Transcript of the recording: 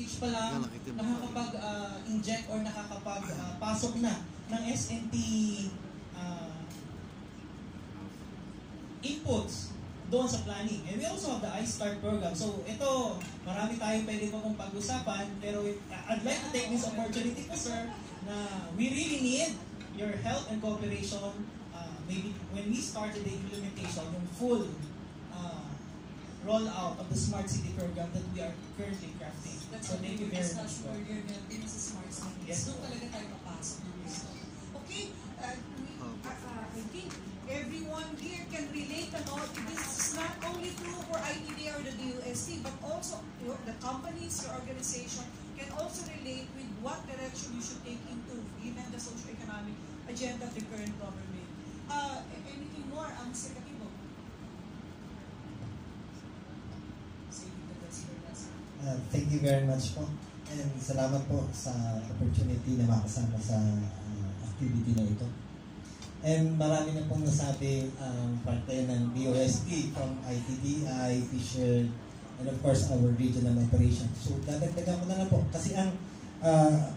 stage pa lang, nakakapag-inject or nakakapag-pasok na ng SNT uh, inputs doon sa planning. And we also have the iStart program. So ito, marami tayong pwede pa kong pag-usapan, pero I'd like to take this opportunity po, sir, na we really need your help and cooperation uh, maybe when we started the implementation, yung full uh, rollout of the Smart City program that we are currently so thank we you very much. discussed earlier natin sa smart cities. Yes. Doon talaga tayo papasok ng gusto. Okay, uh, we, uh, uh, I think everyone here can relate ano, this is not only true for ITD or the DUST, but also your, the companies, your organization can also relate with what direction you should take into given the socio-economic agenda of the current government. Uh, anything more, ang Uh, thank you very much po. And salamat po sa opportunity na makasama sa uh, activity na ito. And marami na pong nasabi ang parte ng DOST from ITDI, Fisher, and of course our regional operation. So dadagdagan ko na lang po kasi ang uh,